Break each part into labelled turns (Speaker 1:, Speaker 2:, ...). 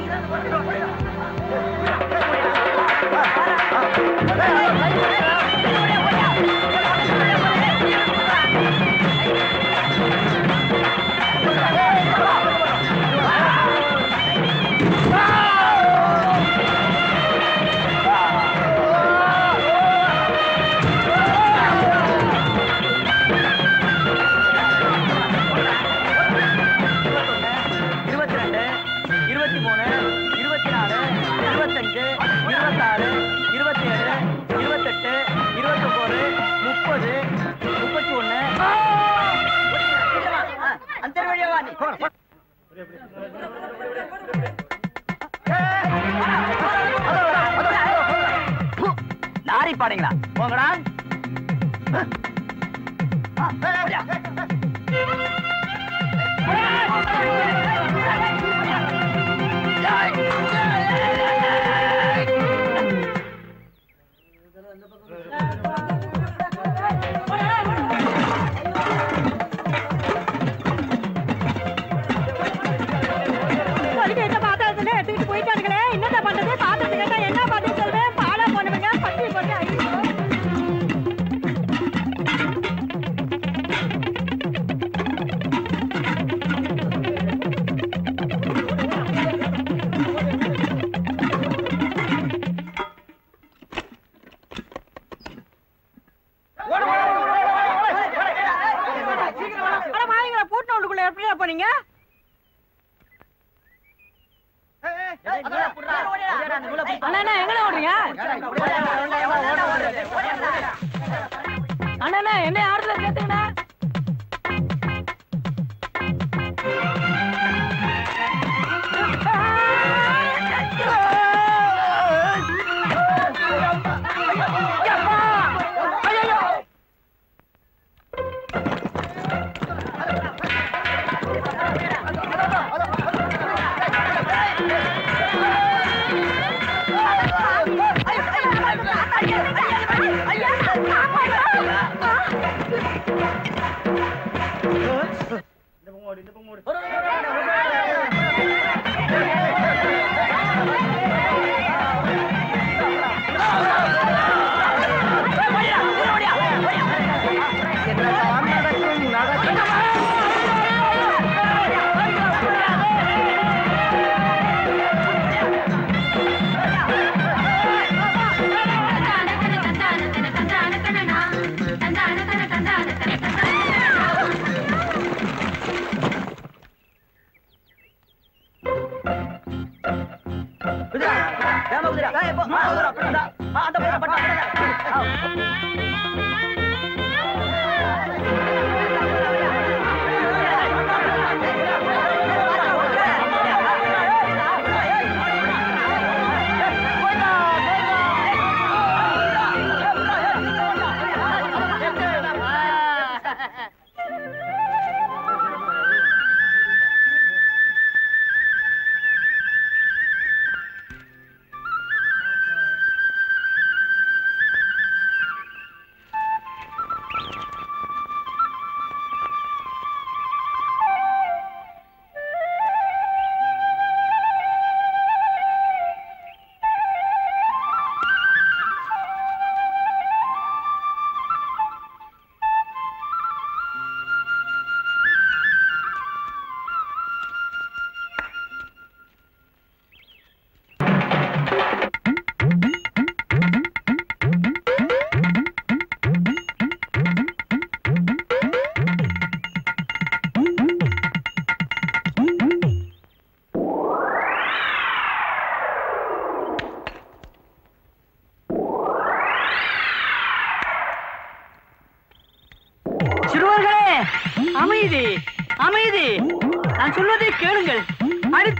Speaker 1: இருபத்தி அந்த வழியா வா நீ லாரி பாடுங்களா போங்கடா. ஆ,
Speaker 2: போறீங்க அண்ணா எங்க ஓடுறீங்க? அண்ணா என்ன ஆறுதல Ano pong ulit? Ano pong ulit?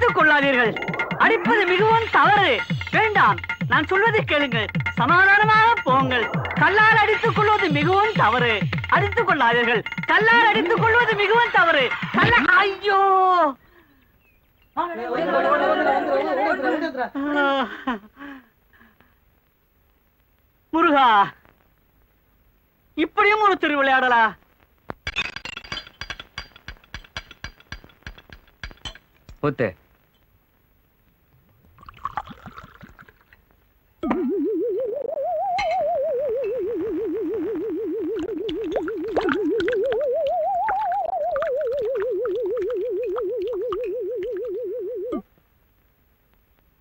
Speaker 2: அடித்துக் கொள்ளாதீர்கள் அடிப்பது மிகவும் தவறு. வேண்டாம். நான் சொல்வதை கேளுங்கள். சமாதானமாக போங்கள். கல்லால் அடித்துக் கொள்வது மிகவும் தவறு. அடித்துக் கொள்ளாதீர்கள். கல்லால் அடித்துக் கொள்வது மிகவும் தவறு. கல்ல ஐயோ! முருகா இப்படியும் ஒரு திருவிளையாடலா
Speaker 3: புத்தே.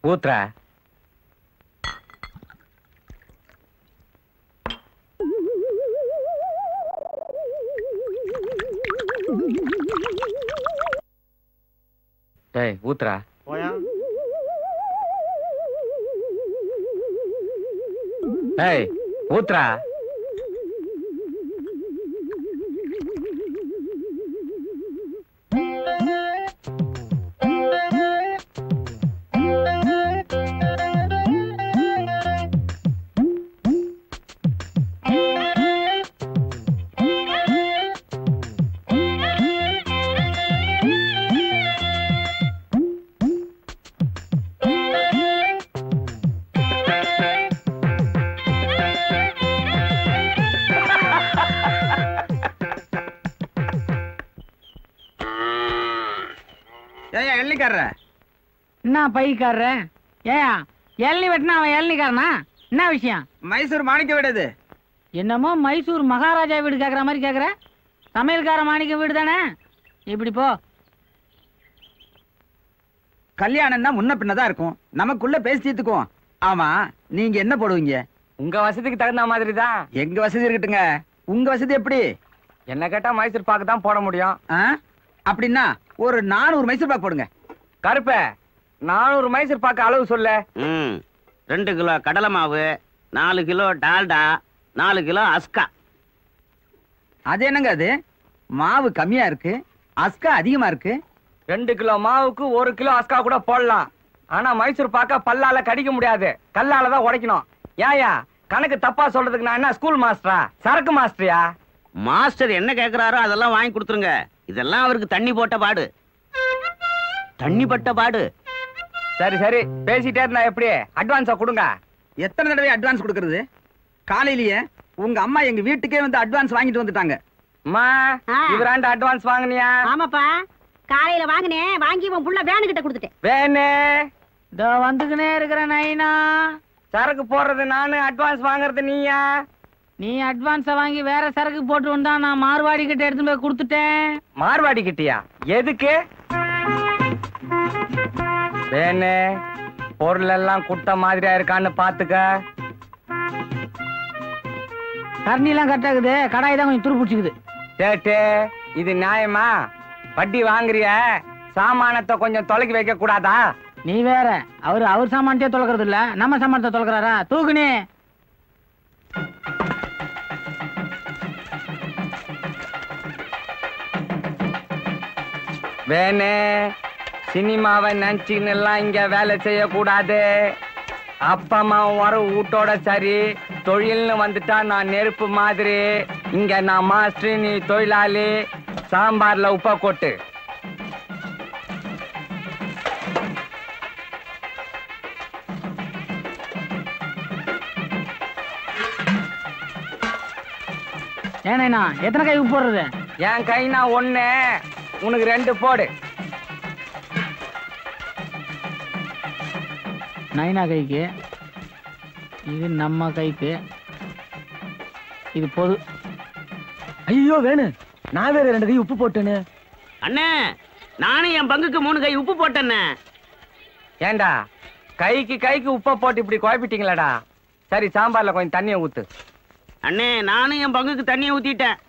Speaker 3: కూతురా. ఊతరా
Speaker 4: ఊతరా எள்ளிக்காரர?
Speaker 5: என்ன பைக்காரர்? ஏயா இளநி வெட்டினா அவன் இளநிக்காரனா என்ன விஷயம்?
Speaker 4: மைசூர் மாணிக்க விடுது
Speaker 5: என்னமோ மைசூர் மகாராஜா வீடு கேக்குற மாதிரி கேக்குற. சமையல்கார மாணிக்க வீடு தானே? இப்படி போ.
Speaker 4: கல்யாணம்னா முன்ன பின்னதான் இருக்கும். நமக்குள்ள பேசி தீர்த்துக்குவோம். ஆமா நீங்க என்ன போடுவீங்க?
Speaker 3: உங்க வசதிக்கு தகுந்த மாதிரி தான்
Speaker 4: எங்க வசதி இருக்கட்டுங்க. உங்க வசதி எப்படி?
Speaker 3: என்ன கேட்டா மைசூர் பாக்கு தான் போட முடியும்.
Speaker 4: ஆ? அப்படின்னா ஒரு நானூறு மைசூர் பாக் போடுங்க.
Speaker 3: கருப்ப நானூறு மைசூர் பாக்கு அளவு சொல்ல.
Speaker 6: ம். ரெண்டு கிலோ கடலை மாவு நாலு கிலோ டால்டா நாலு கிலோ அஸ்கா.
Speaker 4: அது என்னங்க அது? மாவு கம்மியா இருக்கு அஸ்கா அதிகமா இருக்கு.
Speaker 3: ரெண்டு கிலோ மாவுக்கு ஒரு கிலோ அஸ்கா கூட போடலாம். ஆனா மைசூர் பாக்க பல்லால கடிக்க முடியாது. கல்லால தான் உடைக்கணும். ஏயா கணக்கு தப்பா சொல்றதுக்கு நான் என்ன ஸ்கூல் மாஸ்டரா சரக்கு மாஸ்டரியா
Speaker 6: மாஸ்டர் என்ன கேக்குறாரோ அதெல்லாம் வாங்கி கொடுத்துருங்க. இதெல்லாம் அவருக்கு தண்ணி போட்ட பாடு. தண்ணி பட்ட பாடு
Speaker 3: சரி சரி. பேசிட்டே இருந்தா எப்படி? அட்வான்ஸா கொடுங்க.
Speaker 4: எத்தனை தடவை அட்வான்ஸ் கொடுக்கறது? காலையிலேயே உங்க அம்மா எங்க வீட்டுக்கே வந்து அட்வான்ஸ் வாங்கிட்டு வந்துட்டாங்க.
Speaker 3: அம்மா. இவராண்ட அட்வான்ஸ் வாங்குனியா?
Speaker 7: ஆமாப்பா. காலையில வாங்கினேன். வாங்கி உன் புள்ள வேனு கிட்ட கொடுத்துட்டேன்.
Speaker 3: வேணு.
Speaker 5: இதோ வந்துக்கினே இருக்கிற நைனா.
Speaker 3: சரக்கு போடுறது நானு அட்வான்ஸ் வாங்குறது நீயா?
Speaker 5: நீ அட்வான்ஸை வாங்கி வேற சரக்கு போட்டு வந்தா நான் மார்வாடி கிட்ட எடுத்துட்டு போய் கொடுத்துட்டேன்.
Speaker 3: மார்வாடி கிட்டியா எதுக்கு? வேணு பொருள் எல்லாம் குட்ட மாதிரியா இருக்கான்னு பாத்துக்க.
Speaker 5: கரண்டிலாம் கரெக்டாகுது கடாய் தான் கொஞ்சம்
Speaker 3: சேட்டு இது நியாயமா? வட்டி வாங்குறிய சாமானத்தை கொஞ்சம் தொலைக்கி வைக்க கூடாதா?
Speaker 5: நீ வேற அவரு அவர் சாமான்ட்டே தொலைக்கிறது இல்ல. நம்ம சாமானத்தை தொலைக்கிறாரா? தூக்குனே!
Speaker 3: வேணு சினிமாவை நினைச்சுன்னு எல்லாம் இங்க வேலை செய்யக்கூடாது. அப்பா அம்மா வர வீட்டோட சரி. தொழில்னு வந்துட்டா நான் நெருப்பு மாதிரி. இங்க நான் மாஸ்டர் நீ தொழிலாளி. சாம்பார்ல உப்பை கொட்டு.
Speaker 5: ஏனேண்ணா எத்தனை கை போடுறது?
Speaker 3: என் கைனா ஒண்ணு. உனக்கு ரெண்டு போடு.
Speaker 5: நைனா கைக்கு இது நம்ம கைக்கு இது பொது.
Speaker 3: ஐயோ வேணு. நான் வேற ரெண்டு கை உப்பு போட்டேன்னு
Speaker 6: அண்ணே நானும் என் பங்குக்கு மூணு கை உப்பு போட்டேண்ணே
Speaker 3: ஏண்டா? கைக்கு கைக்கு உப்பை போட்டு இப்படி குழப்பிட்டீங்களாடா? சரி சாம்பார்ல கொஞ்சம் தண்ணியை ஊத்து.
Speaker 6: அண்ணே நானும் என் பங்குக்கு தண்ணியை ஊத்திட்டேன்.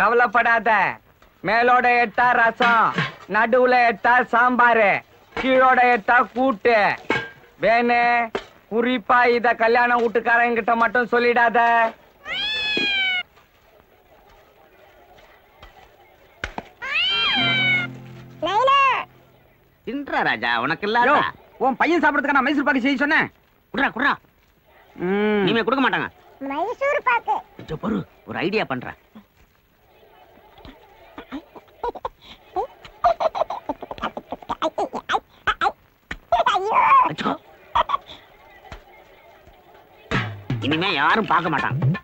Speaker 3: கவலைப்படாத. மேலோட எட்டா ரசம் நடுவுல எட்டா சாம்பாரு கீழோட எட்டா கூட்டு. வேணு குறிப்பா இத கல்யாண வீட்டுக்காரங்கிட்ட மட்டும் சொல்லிடாத.
Speaker 6: தின்றா ராஜா உனக்கு
Speaker 4: யோ,
Speaker 6: இல்லாத
Speaker 4: உன் பையன் சாப்பிடறதுக்கு நான் மைசூர் பாக்கு செய்ய சொன்னேன்.
Speaker 6: குடுறா குடுறா.
Speaker 4: ம்.
Speaker 6: இனிமே கொடுக்க மாட்டாங்க.
Speaker 7: மைசூர் பாக்கு.
Speaker 6: பொறு ஒரு ஐடியா பண்றேன். இனிமே யாரும் பார்க்க மாட்டாங்க